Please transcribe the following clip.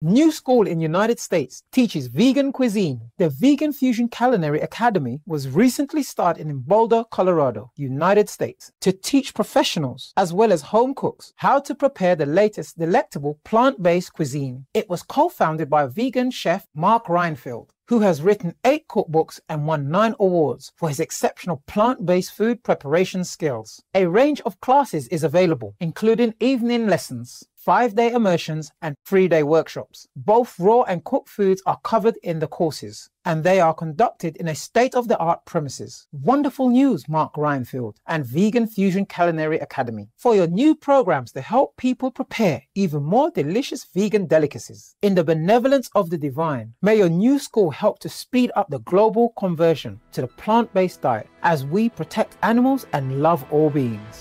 New school in United States teaches vegan cuisine. The Vegan Fusion Culinary Academy was recently started in Boulder, Colorado, United States, to teach professionals as well as home cooks how to prepare the latest delectable plant-based cuisine. It was co-founded by vegan chef Mark Reinfeld, who has written eight cookbooks and won nine awards for his exceptional plant-based food preparation skills. A range of classes is available, including evening lessons, five day immersions, and three day workshops. Both raw and cooked foods are covered in the courses, and they are conducted in a state of the art premises. Wonderful news, Mark Reinfeld and Vegan Fusion Culinary Academy, for your new programs to help people prepare even more delicious vegan delicacies. In the benevolence of the divine, may your new school help to speed up the global conversion to the plant based diet as we protect animals and love all beings.